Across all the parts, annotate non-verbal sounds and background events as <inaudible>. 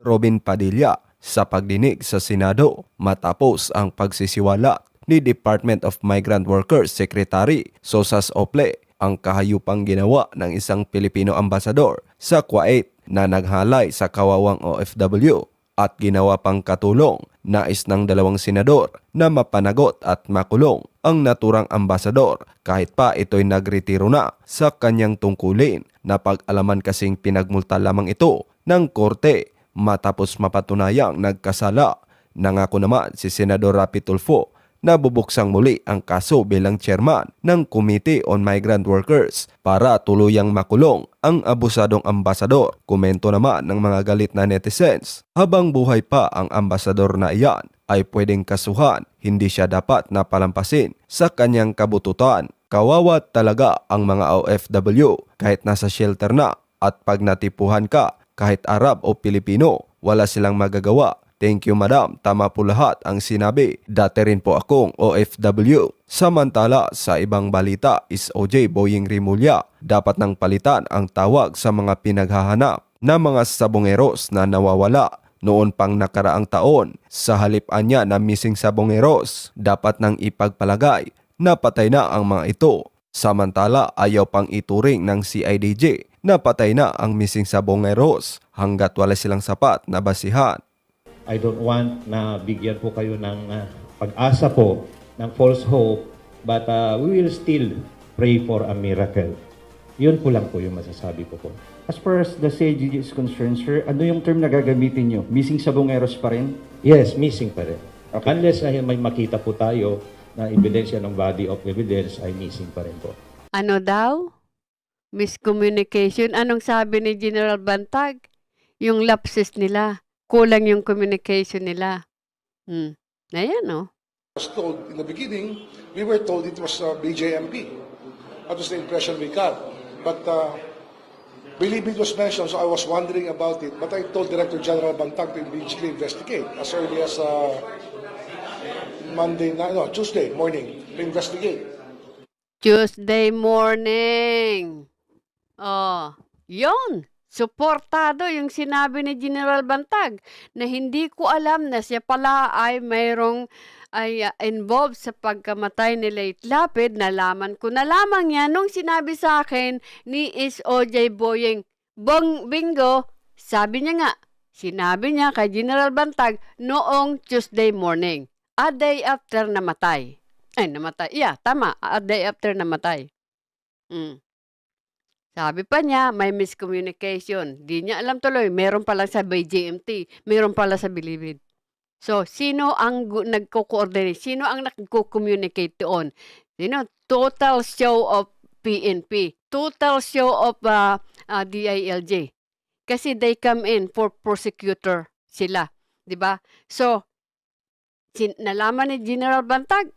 Robin Padilla sa pagdinig sa Senado matapos ang pagsisiwalat ni Department of Migrant Workers Secretary Sosas Ople ang kahayupang ginawa ng isang Pilipino ambasador sa Kuwait na naghalay sa kawawang OFW at ginawa pang katulong. Nais ng dalawang senador na mapanagot at makulong ang naturang ambasador kahit pa ito'y nagretiro na sa kanyang tungkulin. Na pag-alaman kasing pinagmulta lamang ito ng korte matapos mapatunayang nagkasala. Nangako naman si Senador Rapi Tulfo na bubuksang muli ang kaso bilang chairman ng Committee on Migrant Workers para tuluyang makulong ang abusadong ambasador. Komento naman ng mga galit na netizens, habang buhay pa ang ambasador na iyan ay pwedeng kasuhan, hindi siya dapat napalampasin sa kanyang kabututan. Kawawa talaga ang mga OFW kahit nasa shelter na at pag natipuhan ka kahit Arab o Pilipino, wala silang magagawa Thank you madam, tama po lahat ang sinabi. Dati rin po akong OFW. Samantala sa ibang balita is OJ Boying Rimulya dapat nang palitan ang tawag sa mga pinaghahanap na mga sabongeros na nawawala noon pang nakaraang taon. Sa halip anya na missing sabongeros, dapat nang ipagpalagay na patay na ang mga ito. Samantala ayaw pang ituring ng CIDJ na patay na ang missing sabongeros hanggat wala silang sapat na basihan. I don't want na bigyan po kayo ng ah, pag-asa po, ng false hope, but ah, we will still pray for a miracle. Yun po lang po yung masasabi ko po. As far as the CIGG is concerned, sir, ano yung term na gagamitin nyo? Missing sabongeros pa rin? Yes, missing pa rin. Okay. Unless ay may makita po tayo na ebidensya ng body of evidence ay missing pa rin po. Ano daw? Miscommunication. Anong sabi ni General Bantag? Yung lapses nila. Kulang yung communication nila. Hmm. Ayan, oh. was told in the beginning, we were told it was uh, BJMP. That was the impression we got. But uh, believe it was mentioned, so I was wondering about it. But I told Director General Bantag to immediately investigate as early as uh, Monday night, no, Tuesday morning to investigate. Tuesday morning. Oh, yun. Suportado yung sinabi ni General Bantag na hindi ko alam na siya pala ay mayroong ay uh, involved sa pagkamatay ni Late Lapid. Nalaman ko na lamang yan nung sinabi sa akin ni S.O.J. Boyeng. Bong bingo, sabi niya nga, sinabi niya kay General Bantag noong Tuesday morning. A day after namatay. Ay, namatay. Yeah, tama. A day after namatay. Mm. Sabi pa niya, may miscommunication. Di niya alam tuloy, meron pala sa BJMT, meron pala sa Bilibid. So, sino ang nagko-coordinate? Sino ang nagko-communicate doon? Sino? Total show of PNP. Total show of uh, uh, DILJ. Kasi they come in for prosecutor sila. ba? So, sin- nalaman ni General Bantag,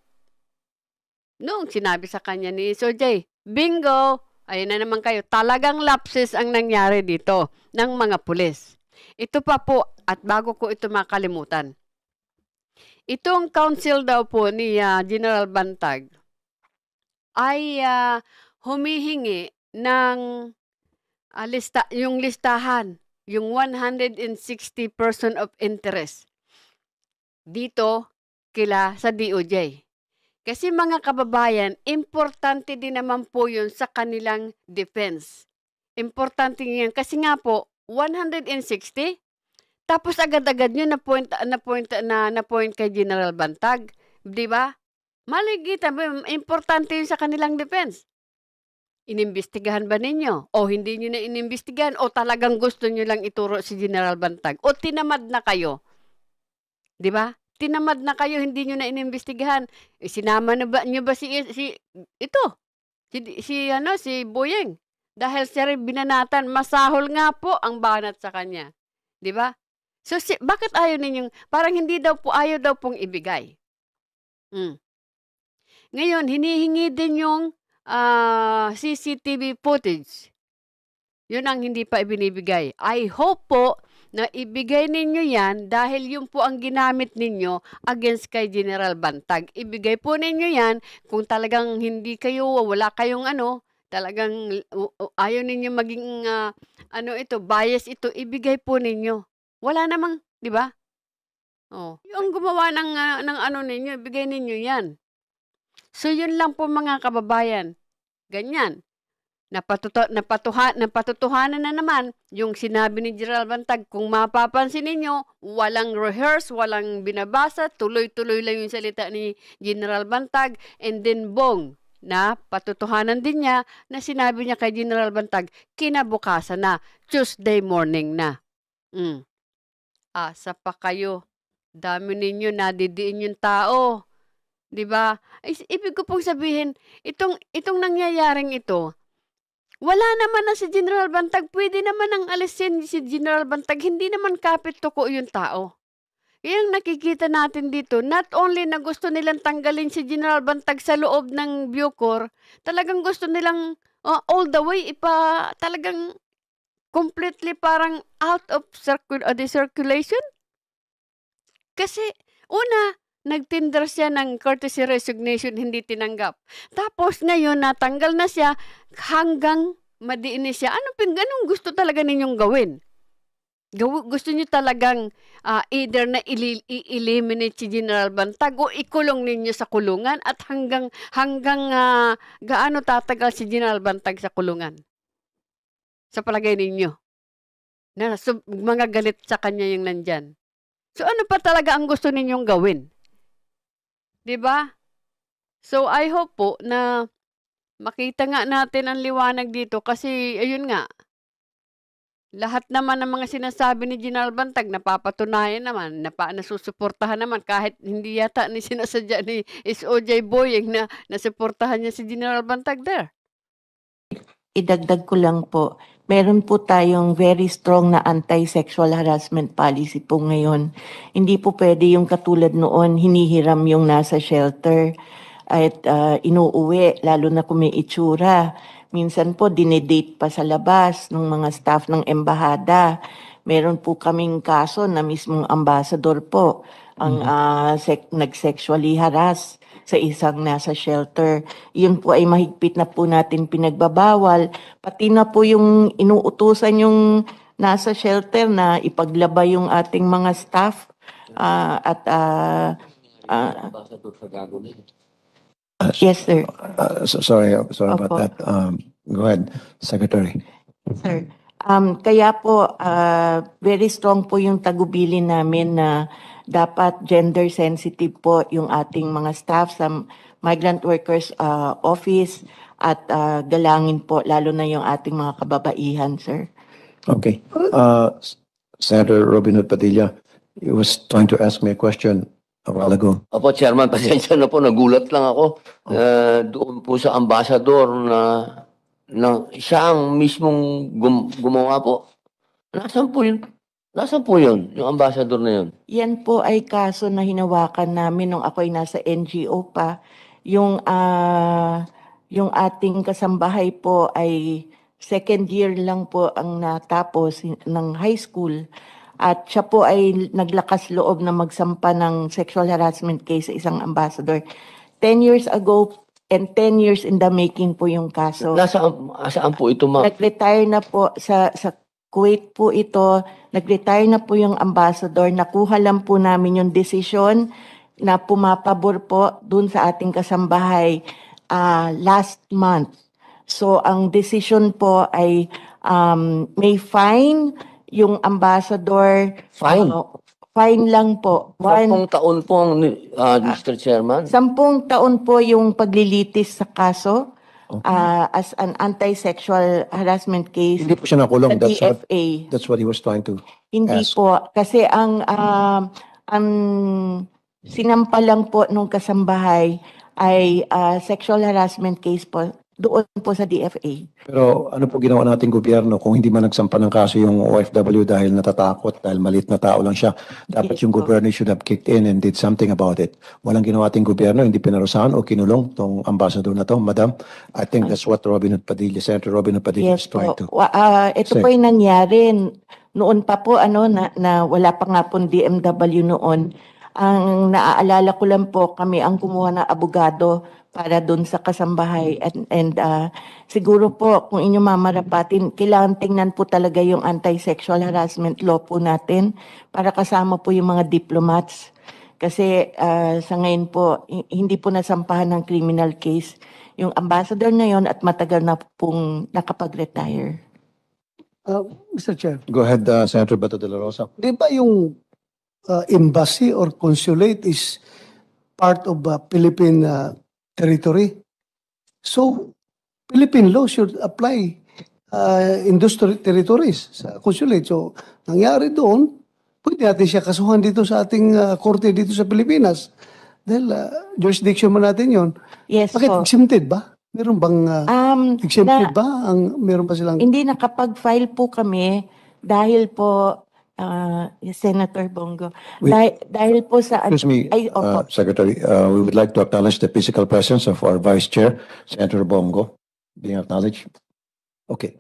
Noong sinabi sa kanya ni Sojay, bingo, ayun na naman kayo, talagang lapses ang nangyari dito ng mga pulis. Ito pa po, at bago ko ito makalimutan, itong council daw po ni ah, General Bantag ay ah, humihingi ng ah, lista, yung listahan, yung 160 person of interest dito kila sa DOJ. Kasi mga kababayan, importante din naman po yun sa kanilang defense. Importante yan. Kasi nga po, 160, tapos agad-agad nyo na point, na point, na, na point kay General Bantag. Di ba? Maligita, importante yun sa kanilang defense. Inimbestigahan ba ninyo? O hindi nyo na inimbestigahan? O talagang gusto nyo lang ituro si General Bantag? O tinamad na kayo? Di ba? Tinamad na kayo, hindi nyo na inimbestigahan. Eh, sinama na ba nyo ba si, si ito? Si, si, ano, si Boyeng. Dahil siya rin binanatan, masahol nga po ang banat sa kanya. Di ba? So, si, bakit ayaw ninyong, parang hindi daw po, ayaw daw pong ibigay. Hmm. Ngayon, hinihingi din yung ah, CCTV footage. Yun ang hindi pa ibinibigay. I hope po na ibigay ninyo yan dahil yun po ang ginamit ninyo against kay General Bantag. Ibigay po ninyo yan kung talagang hindi kayo, wala kayong ano, talagang uh, uh, ayaw ninyo maging uh, ano ito, bias ito, ibigay po ninyo. Wala namang, di ba? Oh, yung gumawa ng, ah, ng ano ninyo, bigay ninyo yan. So, yun lang po mga kababayan. Ganyan. Napatuto, napatuha, napatutuhanan na naman yung sinabi ni Gerald Bantag. Kung mapapansin ninyo, walang rehearse, walang binabasa, tuloy-tuloy lang yung salita ni General Bantag. And then, bong, na patutuhanan din niya na sinabi niya kay General Bantag, kinabukasan na, Tuesday morning na. Mm. Asa pa kayo. Dami ninyo, nadidiin yung tao. 'Di ba? Ibig ko pong sabihin, itong itong nangyayaring ito, wala naman na si General Bantag, pwede naman ang alisin si General Bantag, hindi naman kapit tuko yung tao. Yung nakikita natin dito, not only na gusto nilang tanggalin si General Bantag sa loob ng Bucor, talagang gusto nilang uh, all the way ipa talagang completely parang out of circul uh, the circulation. Kasi una, nagtinder siya ng courtesy resignation, hindi tinanggap. Tapos ngayon, natanggal na siya hanggang madiin siya. Anong, pin- anong gusto talaga ninyong gawin? Gaw- gusto niyo talagang ah, either na i-eliminate si General Bantag o ikulong ninyo sa kulungan at hanggang hanggang ah, gaano tatagal si General Bantag sa kulungan? Sa palagay ninyo? Na so, mga galit sa kanya yung nandyan. So ano pa talaga ang gusto ninyong gawin? 'Di ba? So I hope po na makita nga natin ang liwanag dito kasi ayun nga lahat naman ng mga sinasabi ni General Bantag napapatunayan naman, napa, nasusuportahan naman kahit hindi yata ni sinasadya ni SOJ Boying na nasuportahan niya si General Bantag there. Idagdag ko lang po, meron po tayong very strong na anti-sexual harassment policy po ngayon. Hindi po pwede yung katulad noon, hinihiram yung nasa shelter at ah, inuuwi, lalo na kung may itsura. Minsan po, dinedate pa sa labas ng mga staff ng embahada. Meron po kaming kaso na mismong ambassador po ang ah, sec- nag-sexually harass sa isang nasa shelter. Yun po ay mahigpit na po natin pinagbabawal. Pati na po yung inuutusan yung nasa shelter na ipaglaba yung ating mga staff ah, at ah, ah, yes sir. Uh, so- Sorry, uh, sorry about Opo. that. Um, Go ahead, Secretary. Sir, um, kaya po, ah, very strong po yung tagubilin namin na dapat gender sensitive po yung ating mga staff sa migrant workers ah, office at ah, galangin po lalo na yung ating mga kababaihan, sir. Okay. Uh, Senator Robin Hood Padilla, he was trying to ask me a question a while ago. Opo, Chairman, pasensya na po, nagulat lang ako. Eh, doon po sa ambassador na, na siya ang mismong gum- gumawa po. Nasaan po yun? Nasaan po yun, yung ambassador na yun? Yan po ay kaso na hinawakan namin nung ako'y nasa NGO pa. Yung, ah, yung ating kasambahay po ay second year lang po ang natapos ng high school. At siya po ay naglakas loob na magsampa ng sexual harassment case sa isang ambassador. 10 years ago and 10 years in the making po yung kaso. Nasaan, asaan po ito, ma'am? Nag-retire na po sa sa Kuwait po ito. Nag-retire na po yung ambassador. Nakuha lang po namin yung desisyon na pumapabor po dun sa ating kasambahay ah, last month. So ang decision po ay um, may fine yung ambassador. Fine? ano, fine lang po. One, Sampung taon po ang, ah, Mr. Chairman. Sampung taon po yung paglilitis sa kaso ah, as an anti-sexual harassment case Hindi po siya sa nakulong. That's what, DFA. that's what he was trying to. Hindi Yes. po. Kasi ang, um, ang sinampa lang po nung kasambahay ay ah, sexual harassment case po doon po sa DFA. Pero ano po ginawa nating gobyerno kung hindi man nagsampa ng kaso yung OFW dahil natatakot, dahil malit na tao lang siya. Dapat Yes yung po. gobyerno should have kicked in and did something about it. Walang ginawa ating gobyerno, hindi pinarusahan o kinulong tong ambassador na to. Madam, I think that's what Robin Hood Padilla, Senator Robin Hood Padilla is Yes po. trying to. Wa- ah, ito Sir. po yung nangyari. Noon pa po, ano, na, na wala pa nga pong DMW noon. Ang naaalala ko lang po, kami ang kumuha ng abogado para doon sa kasambahay. And, and ah, siguro po, kung inyo mamarapatin, kailangan tingnan po talaga yung anti-sexual harassment law po natin para kasama po yung mga diplomats. Kasi ah, sa ngayon po, hi- hindi po nasampahan ng criminal case yung ambassador na yon at matagal na pong nakapag-retire. Uh, Mr. Chair, Go ahead, uh, Senator Bato de la Rosa. di ba yung uh, embassy or consulate is part of uh, Philippine uh, territory? So, Philippine law should apply uh, in those ter- territories sa consulate. So, nangyari doon, pwede natin siya kasuhan dito sa ating uh, korte dito sa Pilipinas. Dahil uh, jurisdiction mo natin yon. Yes Bakit po. exempted ba? Meron bang uh, Um, exempted na- ba? Ang, meron pa silang... Hindi nakapag-file po kami dahil po ah, Senator Bongo. Wait. Dahil, dahil po sa Excuse me, ay uh, opo. Secretary, uh, we would like to acknowledge the physical presence of our Vice Chair, Senator Bongo, being acknowledged. Okay.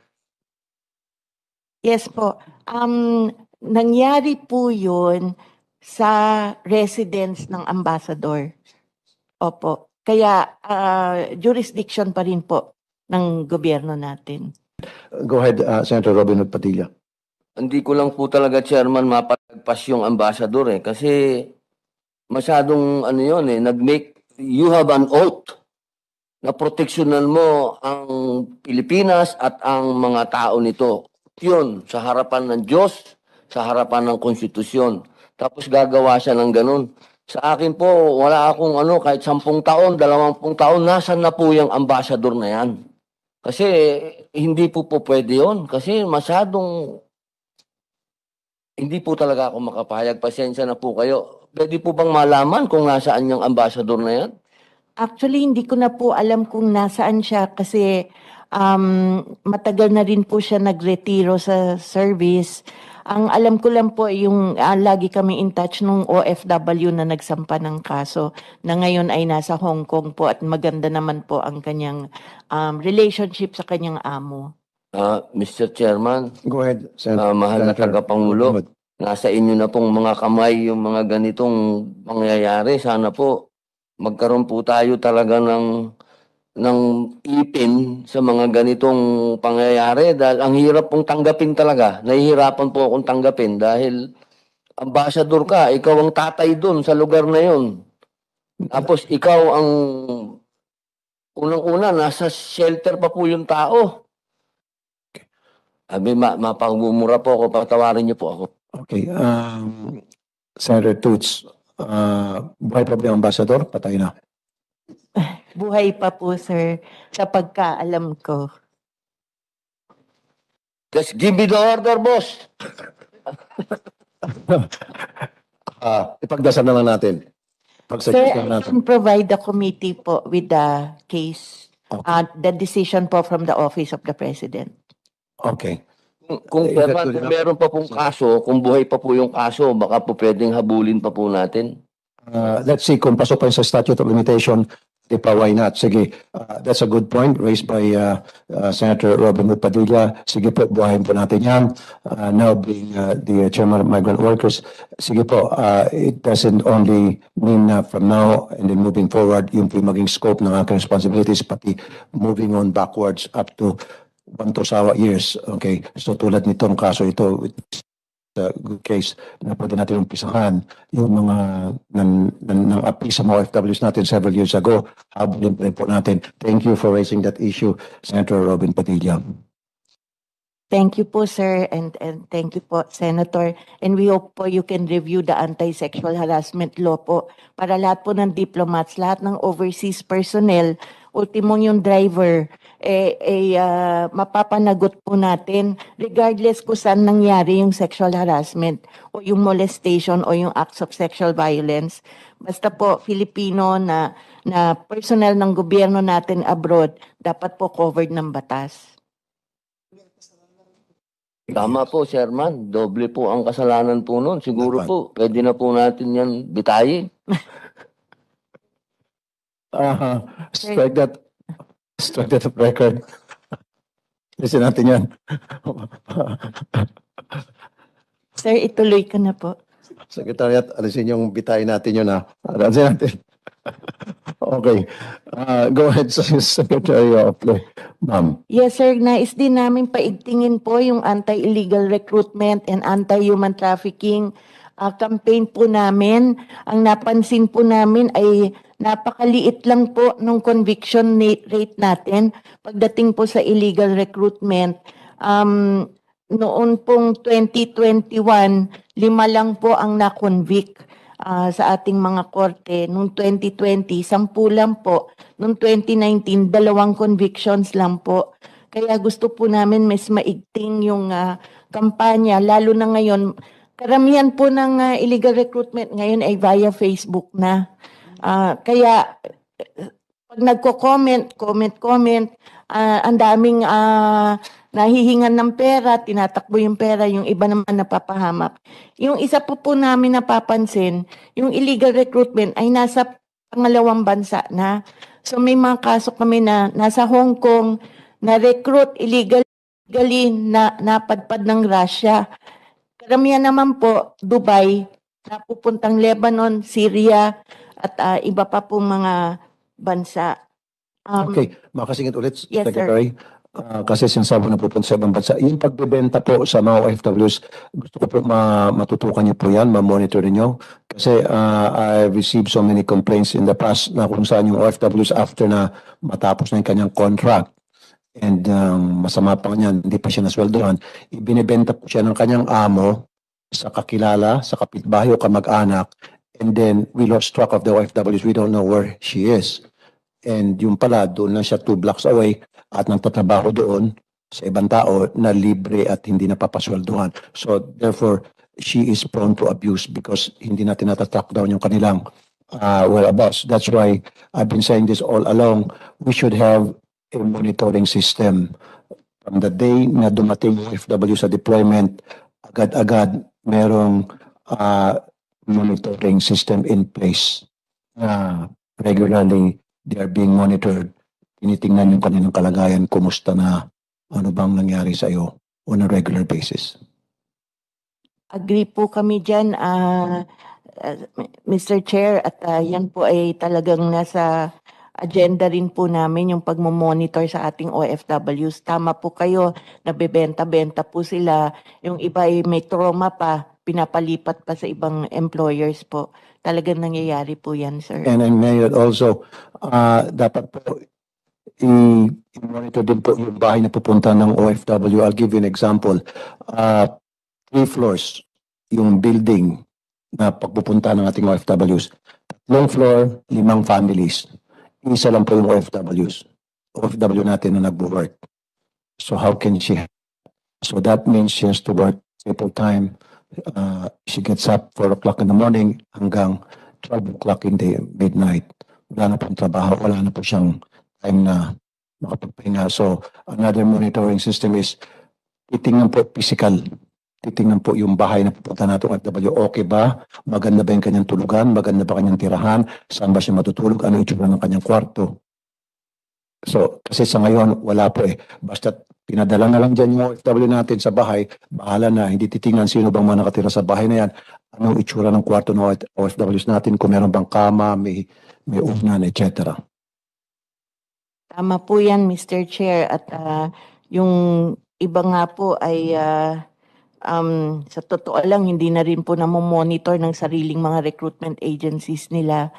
Yes po. Um nangyari po 'yun sa residence ng ambassador. Opo. Kaya ah, jurisdiction pa rin po ng gobyerno natin. Go ahead, uh, Senator Robin Padilla. Hindi ko lang po talaga, Chairman, mapalagpas yung ambassador eh. Kasi masyadong ano yun eh, nag-make, you have an oath na proteksyonan mo ang Pilipinas at ang mga tao nito. Yun, sa harapan ng Diyos, sa harapan ng konstitusyon. Tapos gagawa siya ng ganun. Sa akin po, wala akong ano, kahit sampung taon, dalawampung taon, nasan na po yung ambassador na yan? Kasi hindi po po pwede yun. Kasi masyadong hindi po talaga ako makapahayag. Pasensya na po kayo. Pwede po bang malaman kung nasaan yung ambassador na yan? Actually, hindi ko na po alam kung nasaan siya kasi um, matagal na rin po siya nagretiro sa service. Ang alam ko lang po yung ah, lagi kami in touch nung OFW na nagsampa ng kaso na ngayon ay nasa Hong Kong po at maganda naman po ang kanyang um, relationship sa kanyang amo. Ah, Mr. Chairman, Go ahead, Senator. ah, mahal na Senator tagapangulo, nasa inyo na pong mga kamay yung mga ganitong pangyayari. Sana po magkaroon po tayo talaga ng ng ipin sa mga ganitong pangyayari dahil ang hirap pong tanggapin talaga. Nahihirapan po akong tanggapin dahil ambassador ka, ikaw ang tatay doon sa lugar na yun. Tapos ikaw ang unang-una nasa shelter pa po yung tao. Sabi, ma mapagmumura po ako, patawarin niyo po ako. Okay. Um, Senator Toots, uh, buhay pa ba yung ambassador? Patay na. <laughs> Buhay pa po, sir, sa pagkaalam ko. Just give me the order, boss. <laughs> Ah, ipagdasal na lang natin. Sir, I na natin. can provide the committee po with the case, Okay. uh, the decision po from the Office of the President. Okay. Kung, kung, katuloy kung na- meron pa pong kaso, kung buhay pa po yung kaso, baka po pwedeng habulin pa po natin. Uh, let's see kung pasok pa yun sa statute of limitation, di pa why not? Sige, uh, that's a good point raised by uh, uh, Senator Robin Hood Padilla. Sige po, buhayin po natin yan. Uh, now being uh, the chairman of migrant workers, sige po, uh, it doesn't only mean na from now and then moving forward, yung po yung maging scope ng aking responsibilities, pati moving on backwards up to one to sawa years. Okay, so tulad nitong kaso ito, a good case na pwede natin umpisahan yung mga nan, ng api sa mga OFWs natin several years ago. Habulin pa po natin. Thank you for raising that issue, Senator Robin Padilla. Thank you po, sir, and, and thank you po, Senator. And we hope po you can review the anti-sexual harassment law po para lahat po ng diplomats, lahat ng overseas personnel, ultimong yung driver, eh, eh, ah, mapapanagot po natin regardless kung saan nangyari yung sexual harassment o yung molestation o yung acts of sexual violence. Basta po Filipino na, na personnel ng gobyerno natin abroad, dapat po covered ng batas. Tama po, Chairman. Doble po ang kasalanan po noon. Siguro Dapat. po, pwede na po natin yan bitayin. <laughs> Uh, strike that, strike that of record. Listen natin yan. Sir, ituloy ko na po. Secretariat, alisin yung bitay natin yun na. Alisin natin. okay. Uh, go ahead, Secretary of Play. Ma'am. Yes, sir. Nais din namin paigtingin po yung anti-illegal recruitment and anti-human trafficking ah, campaign po namin. Ang napansin po namin ay napakaliit lang po ng conviction rate natin pagdating po sa illegal recruitment. Um, noon pong 2021, lima lang po ang na-convict ah, sa ating mga korte. Noong 2020, sampu lang po. Noong 2019, dalawang convictions lang po. Kaya gusto po namin mas maigting yung ah, kampanya, lalo na ngayon. Karamihan po ng ah, illegal recruitment ngayon ay via Facebook na. Ah, kaya pag nagko-comment, comment, comment, ah, ang daming ah, nahihingan ng pera, tinatakbo yung pera, yung iba naman napapahamak. Yung isa po po namin napapansin, yung illegal recruitment ay nasa pangalawang bansa na. So may mga kaso kami na nasa Hong Kong, na-recruit illegally na napadpad ng Russia. Karamihan naman po, Dubai, napupuntang Lebanon, Syria, at ah, iba pa pong mga bansa. Um, Okay, makasingit ulit, Yes, sir. Secretary. Ah, kasi sinasabi na pupunta sa ibang bansa. Yung pagbebenta po sa mga OFWs, gusto ko po ma matutukan niyo po yan, ma-monitor niyo. Kasi ah, I've received so many complaints in the past na kung saan yung OFWs after na matapos na yung kanyang contract and um, masama pa niyan, hindi pa siya nasweldohan, ibinibenta po siya ng kanyang amo sa kakilala, sa kapitbahay o kamag-anak and then we lost track of the OFWs. We don't know where she is. And yung pala, doon lang siya two blocks away at nagtatrabaho doon sa ibang tao na libre at hindi napapasweldohan. So therefore, she is prone to abuse because hindi natin natatrack down yung kanilang uh, whereabouts. That's why I've been saying this all along. We should have a monitoring system. From the day na dumating yung FW sa deployment, agad-agad merong uh, monitoring system in place na regularly they are being monitored. Tinitingnan yung kanilang kalagayan, kumusta na, ano bang nangyari sa iyo on a regular basis. Agree po kami dyan, ah, ah, Mr. Chair, at ah, yan po ay talagang nasa agenda rin po namin yung pagmamonitor sa ating OFWs. Tama po kayo, nabebenta-benta po sila. Yung iba ay may trauma pa, pinapalipat pa sa ibang employers po. Talagang nangyayari po yan, sir. And then Mayor also, uh, dapat po i-monitor din po yung bahay na pupunta ng OFW. I'll give you an example. Uh, three floors, yung building na pagpupunta ng ating OFWs. Tatlong floor, limang families. Isa lang po yung OFWs. OFW natin na nagbo-work. So how can she? So that means she has to work triple time. Uh, she gets up 4 o'clock in the morning hanggang 12 o'clock in the midnight. Wala na pong trabaho, wala na po siyang time na makapagpahinga. So another monitoring system is titingnan po physical. Titingnan po yung bahay na pupunta natin OFW. Okay ba? Maganda ba yung kanyang tulugan? Maganda ba kanyang tirahan? Saan ba siya matutulog? Ano itsura ng kanyang kwarto? So, kasi sa ngayon, wala po eh. Basta pinadala na lang dyan yung OFW natin sa bahay, bahala na. Hindi titingnan sino bang mga nakatira sa bahay na yan. Anong itsura ng kwarto ng OFWs natin, kung meron bang kama, may, may unan, etc. Tama po yan, Mr. Chair. At ah, yung iba nga po ay ah, um, sa totoo lang, hindi na rin po namomonitor ng sariling mga recruitment agencies nila.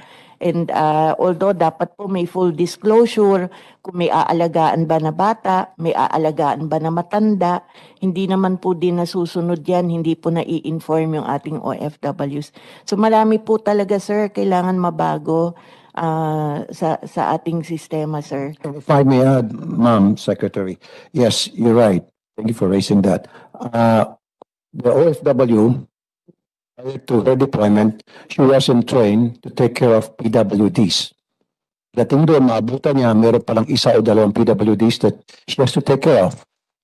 And ah, although dapat po may full disclosure, kung may aalagaan ba na bata, may aalagaan ba na matanda, hindi naman po din nasusunod yan, hindi po nai-inform yung ating OFWs. So marami po talaga, sir, kailangan mabago ah, sa, sa ating sistema, sir. If I may add, Ma'am Secretary, yes, you're right. Thank you for raising that. Uh, the OFW, prior to her deployment, she wasn't trained to take care of PWDs. Dating doon, maabutan niya, meron palang isa o dalawang PWDs that she has to take care of.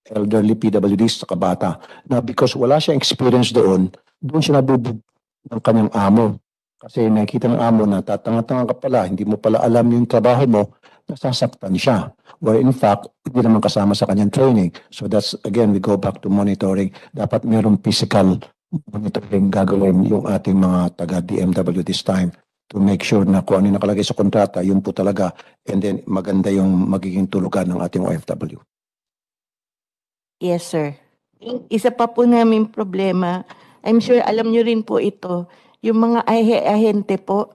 Elderly PWDs sa kabata. Now, because wala siyang experience doon, doon siya nabubog ng kanyang amo. Kasi nakikita ng amo na tatanga-tanga ka pala, hindi mo pala alam yung trabaho mo, nasasaktan siya. Where in fact, hindi naman kasama sa kanyang training. So that's, again, we go back to monitoring. Dapat merong physical monitoring gagawin yung ating mga taga DMW this time to make sure na kung ano yung nakalagay sa kontrata, yun po talaga and then maganda yung magiging tulugan ng ating OFW. Yes, sir. Isa pa po namin problema, I'm sure alam nyo rin po ito, yung mga ahe- ahente po,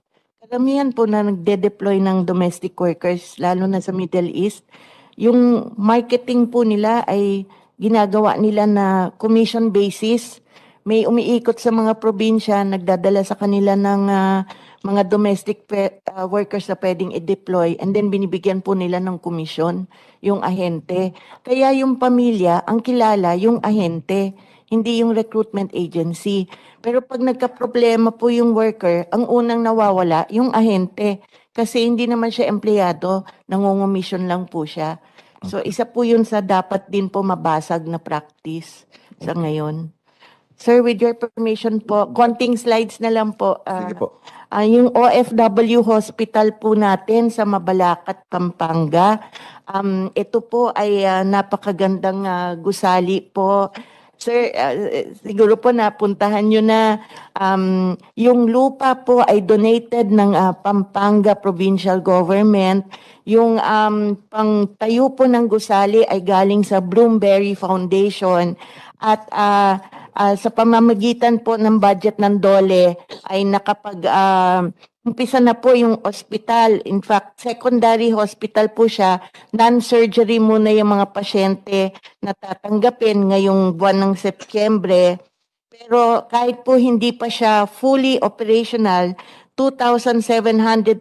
karamihan po na nagde-deploy ng domestic workers, lalo na sa Middle East, yung marketing po nila ay ginagawa nila na commission basis. May umiikot sa mga probinsya, nagdadala sa kanila ng ah, mga domestic pe- ah, workers na pwedeng i-deploy and then binibigyan po nila ng komisyon yung ahente. Kaya yung pamilya, ang kilala yung ahente, hindi yung recruitment agency. Pero pag nagka-problema po yung worker, ang unang nawawala yung ahente. Kasi hindi naman siya empleyado, nangungumisyon lang po siya. So isa po yun sa dapat din po mabasag na practice sa ngayon. Sir, with your permission po, konting slides na lang po. Ah, Sige po. Ah, yung OFW hospital po natin sa Mabalacat, Pampanga. Um, ito po ay ah, napakagandang ah, gusali po. Sir, eh, siguro po napuntahan nyo na um, yung lupa po ay donated ng ah, Pampanga Provincial Government. Yung um, pangtayo po ng gusali ay galing sa Bloomberry Foundation. At ah, ah, sa pamamagitan po ng budget ng DOLE ay nakapag ah, umpisa na po yung ospital. In fact, secondary hospital po siya. Non-surgery muna yung mga pasyente na tatanggapin ngayong buwan ng Setyembre. Pero kahit po hindi pa siya fully operational, 2,721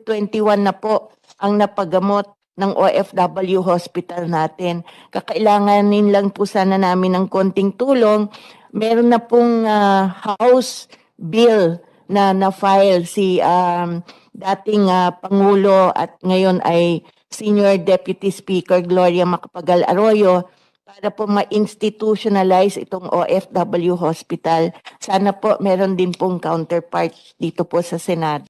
na po ang napagamot ng OFW hospital natin. Kakailanganin lang po sana namin ng konting tulong. Meron na pong ah, house bill na na-file si um, dating ah, Pangulo at ngayon ay Senior Deputy Speaker Gloria Macapagal Arroyo para po ma-institutionalize itong OFW hospital. Sana po meron din pong counterpart dito po sa Senado.